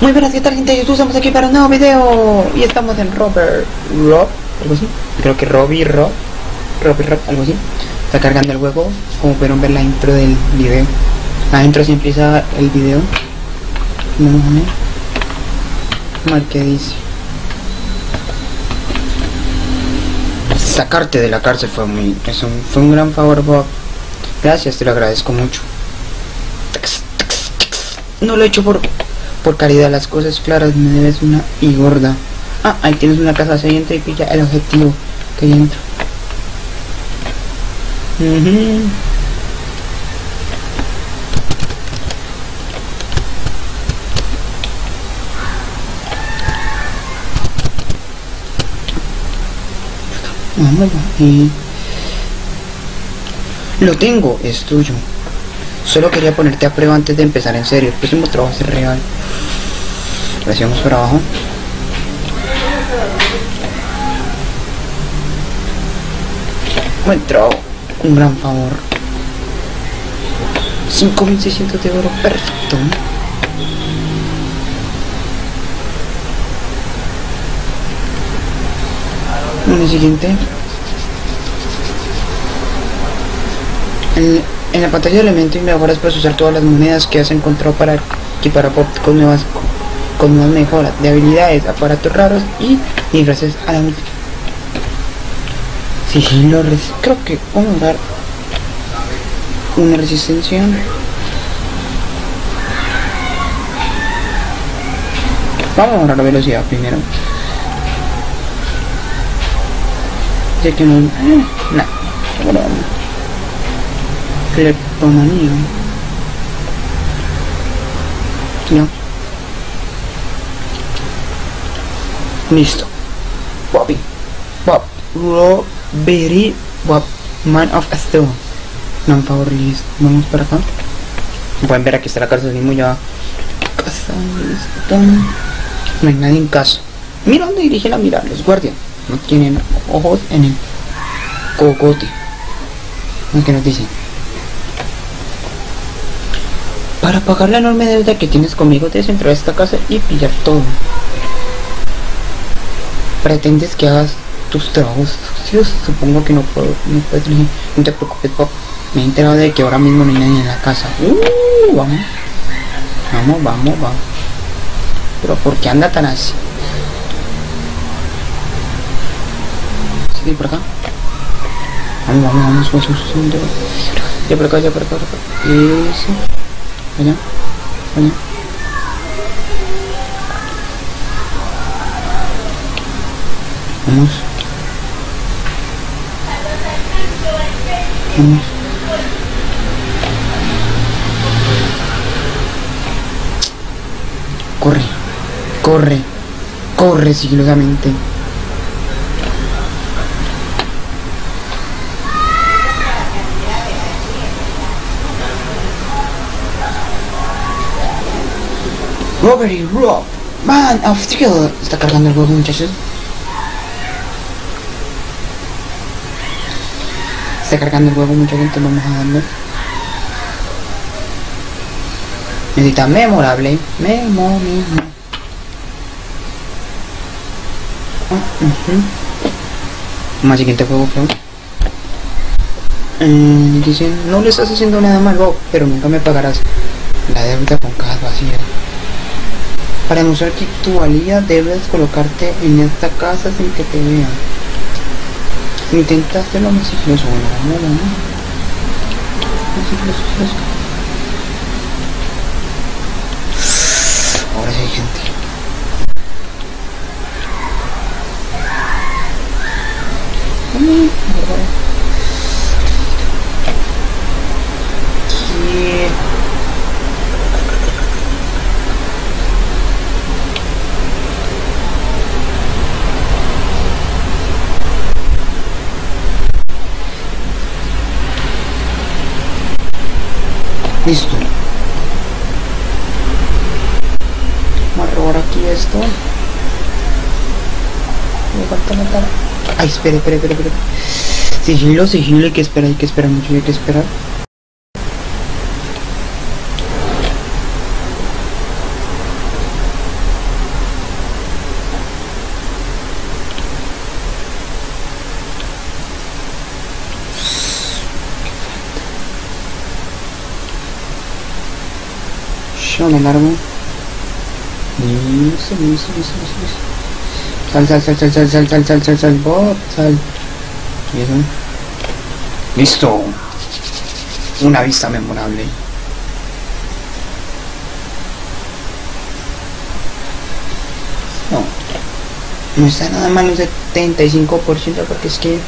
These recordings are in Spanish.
Muy buenas, ¿qué tal gente de YouTube? Estamos aquí para un nuevo video y estamos en Robert Rob, algo así. Creo que Robbie Rob, Robbie Rob, algo así. Está cargando el juego, como pudieron ver la intro del video. La intro se empieza el video. Vamos a ver. Dice. Sacarte de la cárcel fue muy, es un, fue un gran favor, Bob. Gracias, te lo agradezco mucho. No lo he hecho por, por caridad, las cosas claras, me debes una y gorda. Ah, ahí tienes una casa siguiente y pilla el objetivo que hay dentro. Y lo tengo, es tuyo. Solo quería ponerte a prueba antes de empezar en serio. El próximo trabajo es real. Presionamos por abajo. Buen trabajo. Un gran favor. 5600 de oro. Perfecto. En el siguiente. En, la pantalla de elemento y mejoras puedes usar todas las monedas que has encontrado para equipar a Pop con nuevas con nuevas mejoras de habilidades, aparatos raros y, gracias a la multi. Sigilo, creo que vamos a dar una resistencia. Vamos a la velocidad primero. Ya que no. Eh, nah, bueno. Cleptomanía. No. Listo. Bobby. Bob. Robbery. Bob. Man of Stone. No, favor, listo. Vamos para acá. Pueden ver aquí está la cárcel mismo ya. Casa. No hay nadie en casa. Mira dónde dirige la mirada. Los guardias no tienen ojos en el cocote. Aunque nos dicen. Para pagar la enorme deuda que tienes conmigo, debes entrar a esta casa y pillar todo. Pretendes que hagas tus trabajos supongo que no puedo, no te preocupes, Bob. Me he enterado de que ahora mismo no hay nadie en la casa. Uh, vamos. Vamos, vamos, vamos. Pero ¿por qué anda tan así? Sigue por acá. Vamos, vamos, vamos, vamos, vamos, vamos. Ya por acá, ya por acá, por acá. Eso. Allá. Allá. Vamos. Corre, corre, corre sigilosamente. Robbery Rob, Man of Steel. Está cargando el juego, muchachos. Está cargando el huevo mucha gente, vamos a darle. Necesita memorable. Memo, memo. Ah, ujú. Más siguiente juego, creo. Eh, dicen, no le estás haciendo nada mal, Bob, pero nunca me pagarás la deuda con cajas vacías. Para demostrar que tu valía debes colocarte en esta casa sin que te vean. Intenta hacerlo más sigiloso, bueno, vamos, vamos. Más sigiloso, sigiloso. Ahora sí hay gente. Mm, bárbaro. ¿Qué? Listo. Vamos a robar aquí esto. Me falta matar. Ay, espere, espere, espere, espere. Sigilo, sigilo, hay que esperar, hay que esperar mucho, hay que esperar. Yo me largo. Listo, listo, listo, listo. Sal, sal, sal, sal, sal, sal, sal, sal, sal, sal, bot, sal. Eso. Listo. Una vista memorable. No. No está nada mal un 75% porque es que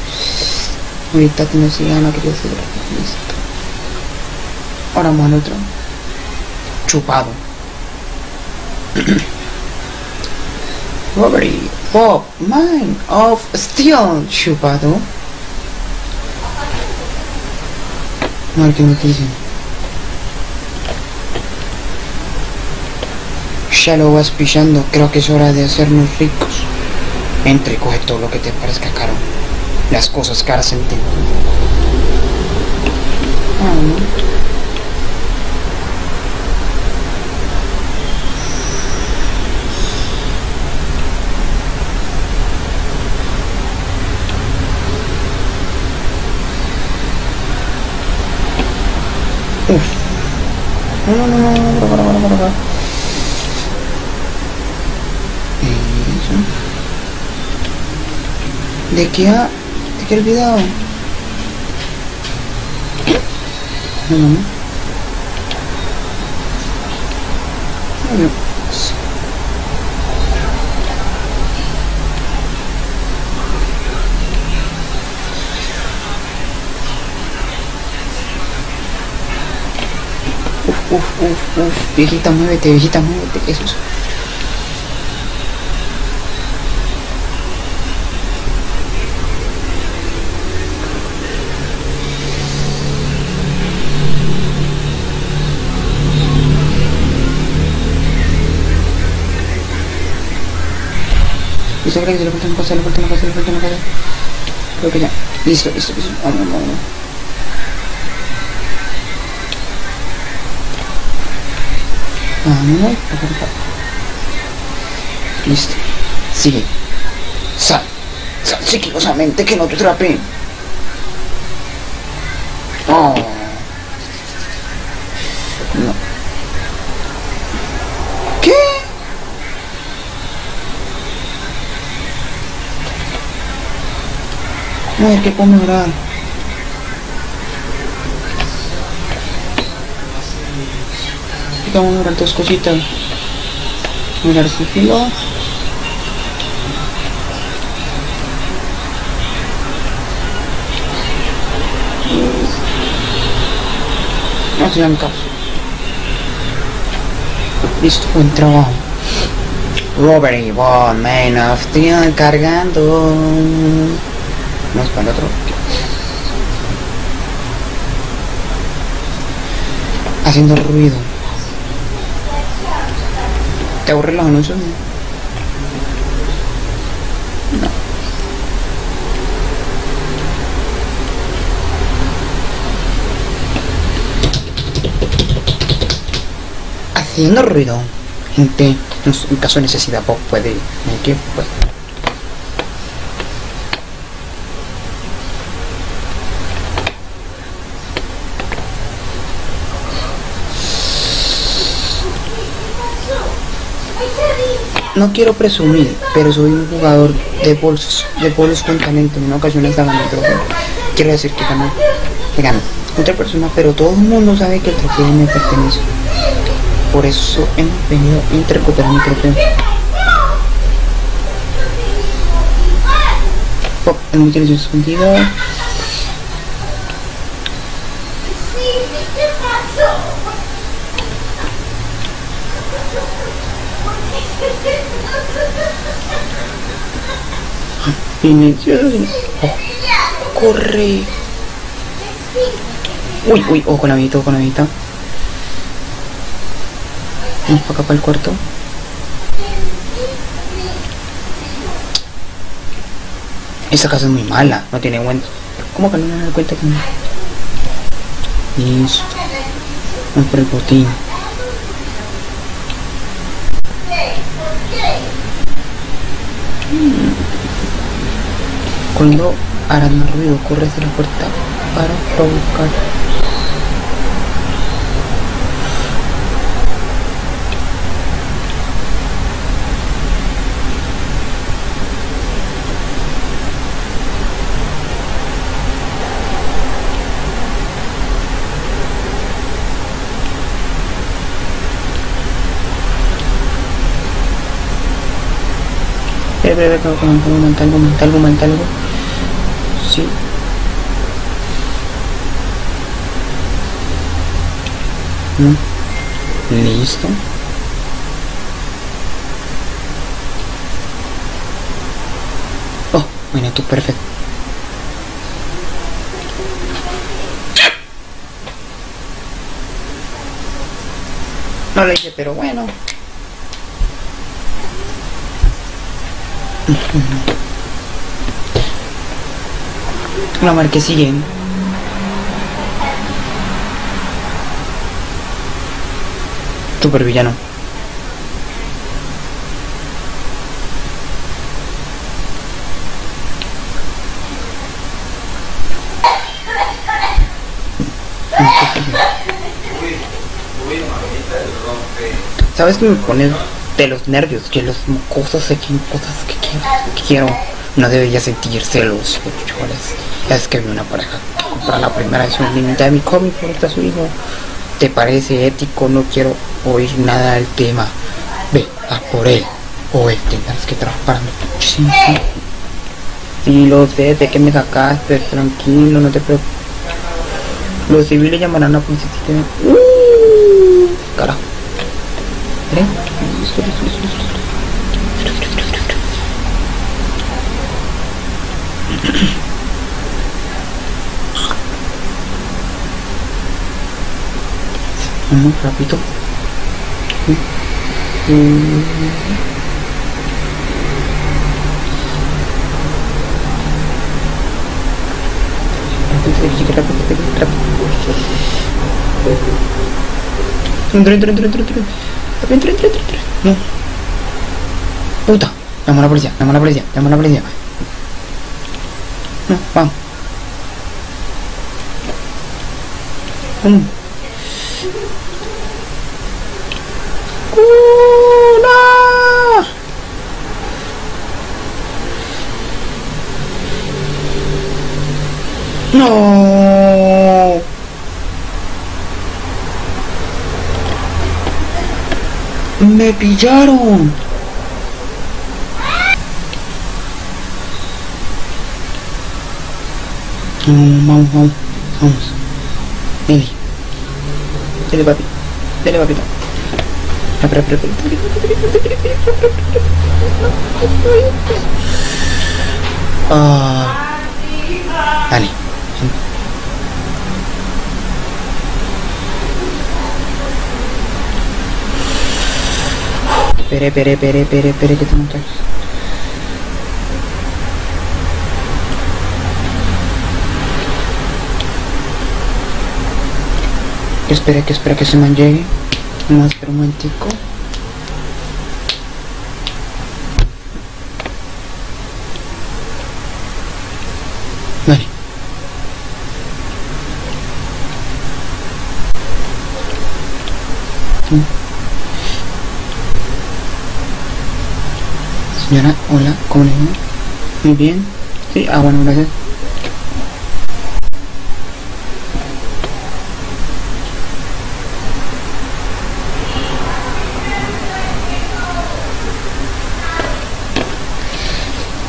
ahorita no se gana quería hacer. Listo. Ahora vamos al otro. Chupado. Robbery. Bob. Mine of steel. Chupado. A ver qué dice. Ya lo vas pillando. Creo que es hora de hacernos ricos. Entre y coge todo lo que te parezca caro. Las cosas caras en ti. Ah, ¿no? No, no, no, no, para, para. Eso. ¿De qué ha...? ¿De qué he olvidado? No, no, no. Uf, uf, uf. Viejita, muévete, viejita, muévete. Eso es. Listo, creo que se le falta una cosa, le falta una cosa, le falta una cosa. Creo que ya. Listo, listo, listo. Vamos, vamos, vamos. Vamos. Listo. Sigue. Sal. Sal sigilosamente que no te atrapen. Oh. No. ¿Qué? No, es que puedo Vamos a mejorar dos cositas. Mirar su filo. No se dan caso. Listo, buen trabajo. Robbery, Bond, Man of Steel cargando. Vamos para el otro. Haciendo ruido. ¿Te aburren los anuncios? No. Haciendo ruido. Gente, en caso de necesidad, pues puede. ¿Qué? Pues. No quiero presumir, pero soy un jugador de bolsos, de bolos con talento. En una ocasión estaba en el trofeo. Quiero decir que ganó, que ganó otra persona, pero todo el mundo sabe que el trofeo me pertenece. Por eso hemos venido a recuperar mi trofeo. Pop, el multiplicación escondido. Corre. Uy, uy, ojo con la amiguita, ojo con la amiguita. Vamos para acá para el cuarto. Esa casa es muy mala, no tiene buen... ¿Cómo que no me doy cuenta que no? Listo. Vamos por el botín. Cuando harán ruido, corre hacia la puerta para provocar. Ve, comenta algo, comenta algo, comenta algo, comenta algo. Sí. Mm. Listo. Oh, bueno, tú perfecto. No lo hice, pero bueno. La mar que sigue. Super villano. ¿Sabes qué me pone de los nervios? Que los mocosos cosas que quiero, que quiero. No debería sentir celos, chavales. Es que vi una pareja que compra la primera edición limitada de mi cómic por está su hijo. ¿Te parece ético? No quiero oír nada del tema. Ve, a por él. O él tendrás que trabajar para muchísimo. Sí, lo sé, sé que me sacaste, tranquilo, no te preocupes. Los civiles llamarán a policía. ¡Uh! Carajo. ¿Eh? Listo, listo, listo, listo. Vamos rápido. No. Puta. Llamo a la policía, llamo a la policía, llamo a la policía. No, vamos. Vamos. Me pillaron. No, vamos, vamos, vamos. Dele. Dele, papi. Dele, papito. Ah. Dale. Espere, espere, espere, espere, espere, que te montas. Que espere, que espera que se me llegue. Vamos a un momentico. Señora, hola, ¿cómo le va? Muy bien. Sí, ah, bueno, gracias.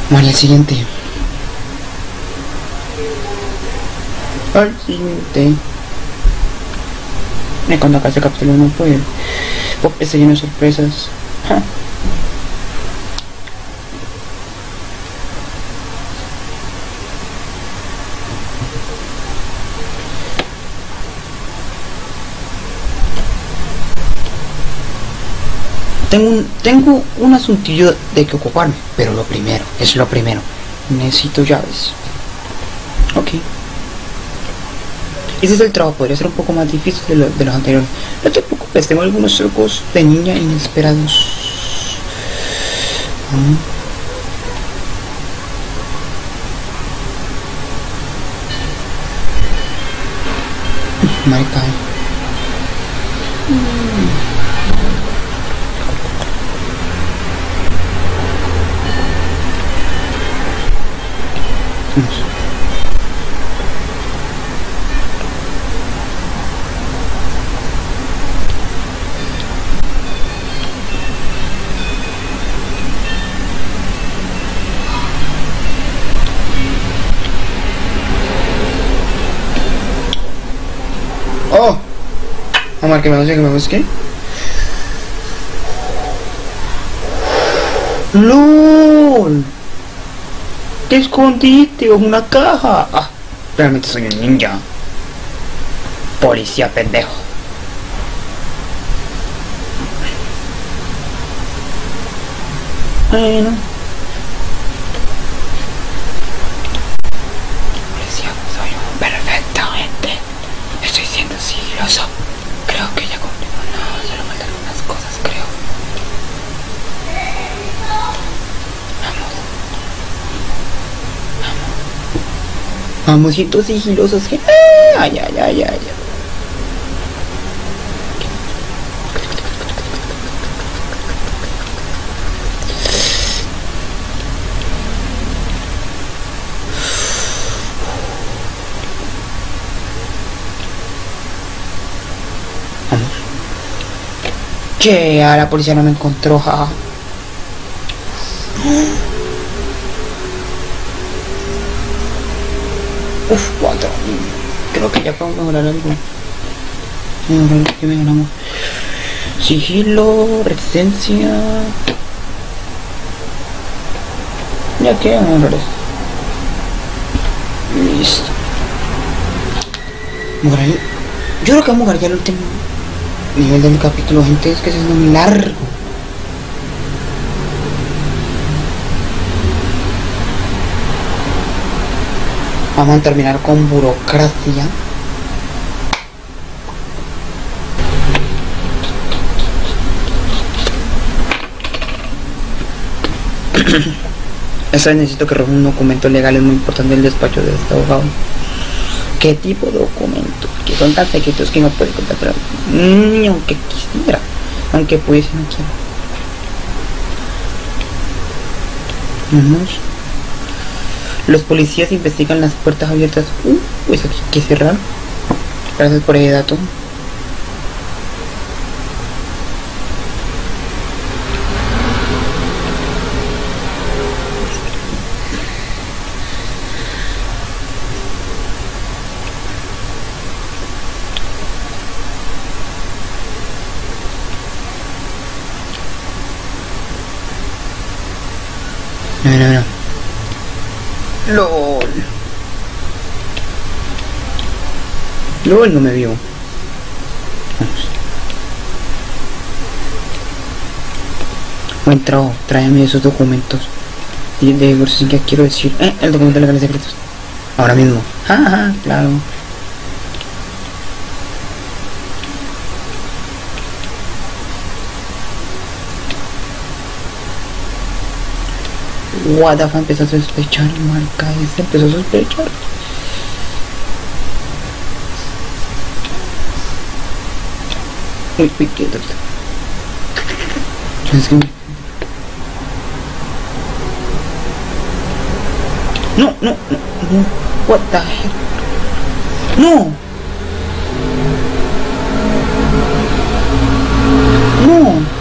Vale, al siguiente. Al siguiente. Me cuando acá este capítulo no puede. Pop está lleno de sorpresas. Tengo un, tengo un asuntillo de que ocuparme, pero lo primero, es lo primero. Necesito llaves. Ok. Ese es el trabajo, podría ser un poco más difícil de, lo- de los anteriores. No te preocupes, tengo algunos trucos de niña inesperados. Mm. Vamos. Oh, Amar, que que me busque. Te escondiste en una caja. Ah, realmente soy un ninja. Policía pendejo. Bueno. Policía, soy un perfectamente. Estoy siendo sigiloso. Creo que ya cumplí. No, solo faltan algunas cosas, creo. Vamos. Siento sigilosos. que- Ay, ay, ay, ay, ay. Vamos. Che, a la policía no me encontró, jaja. Uf, cuatro. Creo que ya podemos mejorar algo. ¿qué mejoramos? Sigilo, resistencia. Ya que mejorar. Listo. Yo creo que vamos a ya el último nivel del capítulo, gente. Es que es muy largo. Vamos a terminar con burocracia. Esa necesito que robe un documento legal, es muy importante el despacho de este abogado. ¿Qué tipo de documento? Que son tan secretos que no puede contar, pero ni aunque quisiera, aunque pudiese, no quiero. Vamos. Los policías investigan las puertas abiertas. Uh, aquí hay que cerrar. Gracias por ese dato. Mira, mira. LOL. LOL no me vio. Vamos. Buen trabajo, tráeme esos documentos. Y de que quiero decir. Eh, el documento de legales secretos. Ahora mismo. Ajá, claro. Wadafa empezó a sospechar, marca ese empezó a sospechar. Uy, uy, qué tal. Es que... No, no, no, no. What the heck? No. No.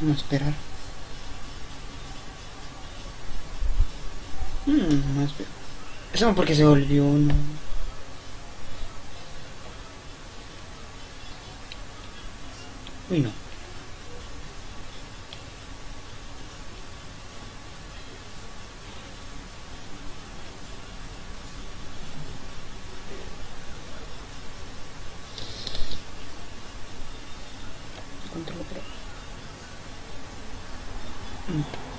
A esperar. Hmm, no espero. Eso no porque se volvió, no. Uy, no.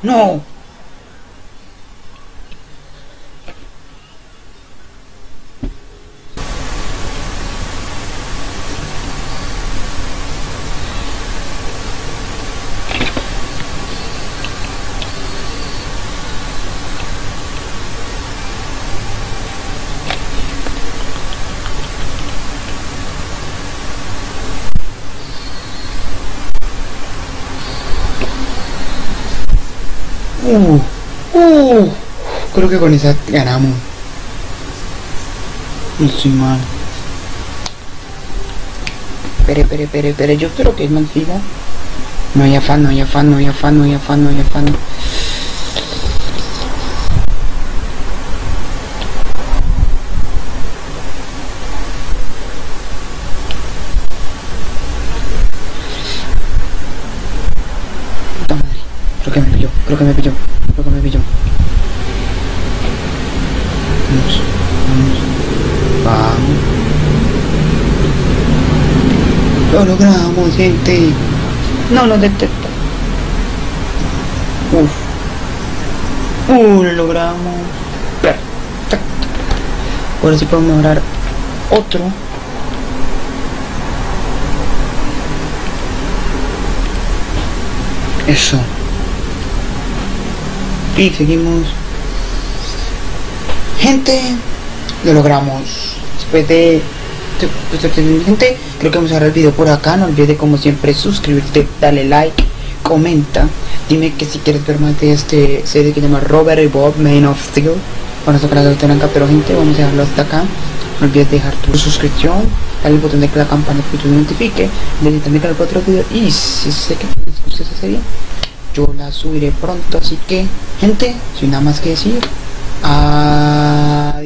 No! Uh, uh, creo que con esa ganamos. No estoy mal. Espere, espere, espere, espere. Yo creo que es mentira. No hay afán, no hay afán, no hay afán, no hay afán, no hay afán. Puta madre. Creo que me pilló, creo que me pilló, creo que me pilló. Vamos, vamos, vamos. Lo logramos, gente. No lo detecta. Uf. Uh, lo logramos. Perfecto. Ahora sí podemos mejorar otro. Eso. Y seguimos. Gente, lo logramos. Después de, gente, creo que vamos a dejar el video por acá. No olvides como siempre suscribirte, dale like, comenta. Dime que si quieres ver más de este serie que se llama Robert y Bob Man of Steel. Bueno, para la blanca, pero gente, vamos a dejarlo hasta acá. No olvides dejar tu suscripción, dale el botón de la campana que te notifique, también otro video. Y si sé que les gusta esa serie, yo la subiré pronto. Así que, gente, sin nada más que decir, adiós.